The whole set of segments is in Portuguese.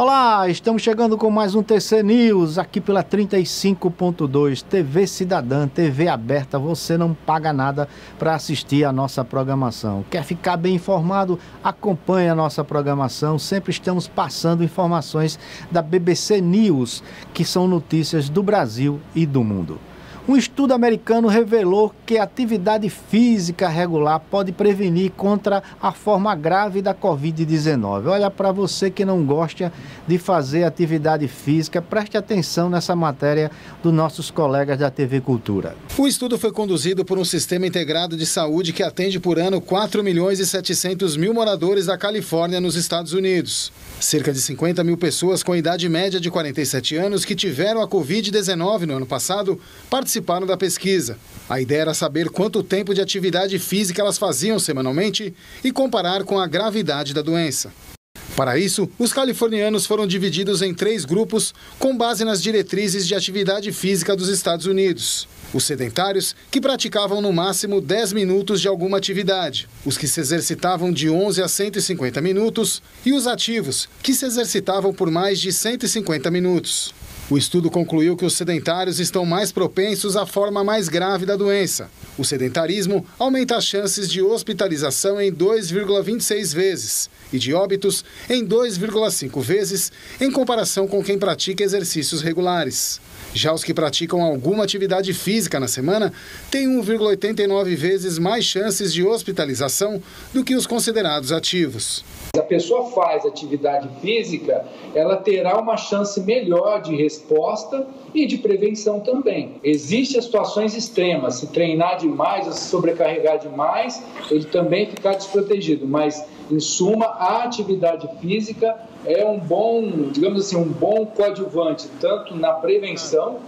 Olá, estamos chegando com mais um TC News aqui pela 35.2 TV Cidadã, TV aberta. Você não paga nada para assistir a nossa programação. Quer ficar bem informado? Acompanhe a nossa programação. Sempre estamos passando informações da BBC News, que são notícias do Brasil e do mundo. Um estudo americano revelou que a atividade física regular pode prevenir contra a forma grave da Covid-19. Olha, para você que não gosta de fazer atividade física, preste atenção nessa matéria dos nossos colegas da TV Cultura. O estudo foi conduzido por um sistema integrado de saúde que atende por ano 4 milhões e 700 mil moradores da Califórnia, nos Estados Unidos. Cerca de 50 mil pessoas com idade média de 47 anos que tiveram a Covid-19 no ano passado participaram da pesquisa. A ideia era saber quanto tempo de atividade física elas faziam semanalmente e comparar com a gravidade da doença. Para isso, os californianos foram divididos em três grupos com base nas diretrizes de atividade física dos Estados Unidos. Os sedentários, que praticavam no máximo 10 minutos de alguma atividade, os que se exercitavam de 11 a 150 minutos, e os ativos, que se exercitavam por mais de 150 minutos. O estudo concluiu que os sedentários estão mais propensos à forma mais grave da doença. O sedentarismo aumenta as chances de hospitalização em 2,26 vezes e de óbitos em 2,5 vezes em comparação com quem pratica exercícios regulares. Já os que praticam alguma atividade física na semana têm 1,89 vezes mais chances de hospitalização do que os considerados ativos. A pessoa faz atividade física, ela terá uma chance melhor de resposta e de prevenção também. Existem situações extremas, se treinar demais ou se sobrecarregar demais, ele também ficar desprotegido, mas em suma, a atividade física é um bom, digamos assim, um bom coadjuvante tanto na prevenção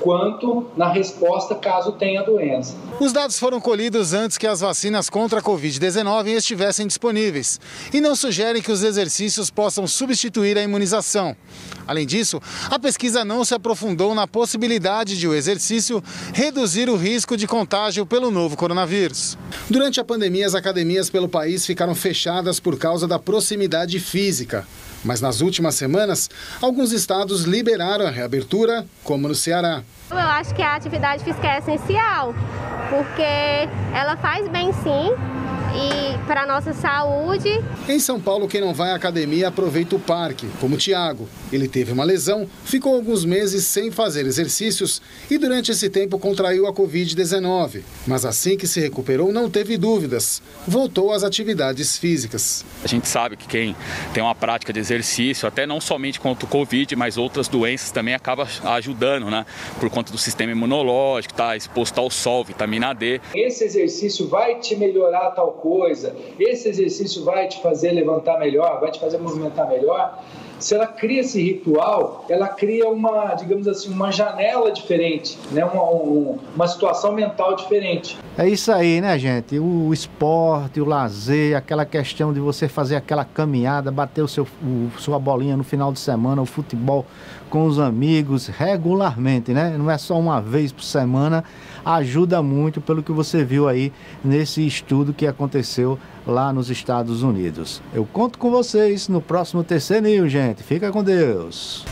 quanto na resposta caso tenha doença. Os dados foram colhidos antes que as vacinas contra a Covid-19 estivessem disponíveis e não sugerem que os exercícios possam substituir a imunização. Além disso, a pesquisa não se aprofundou na possibilidade de o exercício reduzir o risco de contágio pelo novo coronavírus. Durante a pandemia, as academias pelo país ficaram fechadas por causa da proximidade física. Mas nas últimas semanas, alguns estados liberaram a reabertura, como no Ceará. Eu acho que a atividade física é essencial, porque ela faz bem sim, para a nossa saúde. Em São Paulo, quem não vai à academia aproveita o parque, como o Tiago. Ele teve uma lesão, ficou alguns meses sem fazer exercícios e durante esse tempo contraiu a Covid-19. Mas assim que se recuperou, não teve dúvidas. Voltou às atividades físicas. A gente sabe que quem tem uma prática de exercício, até não somente contra o Covid, mas outras doenças também acaba ajudando, né? Por conta do sistema imunológico, está exposto ao sol, vitamina D. Esse exercício vai te melhorar tal esse exercício vai te fazer levantar melhor, vai te fazer movimentar melhor. Se ela cria esse ritual, ela cria uma, digamos assim, uma janela diferente, né? uma, um, uma situação mental diferente. É isso aí, né, gente? O esporte, o lazer, aquela questão de você fazer aquela caminhada, bater o seu, o, sua bolinha no final de semana, o futebol com os amigos regularmente, né? Não é só uma vez por semana, ajuda muito pelo que você viu aí nesse estudo que aconteceu lá nos Estados Unidos. Eu conto com vocês no próximo TC News, gente. Fica com Deus.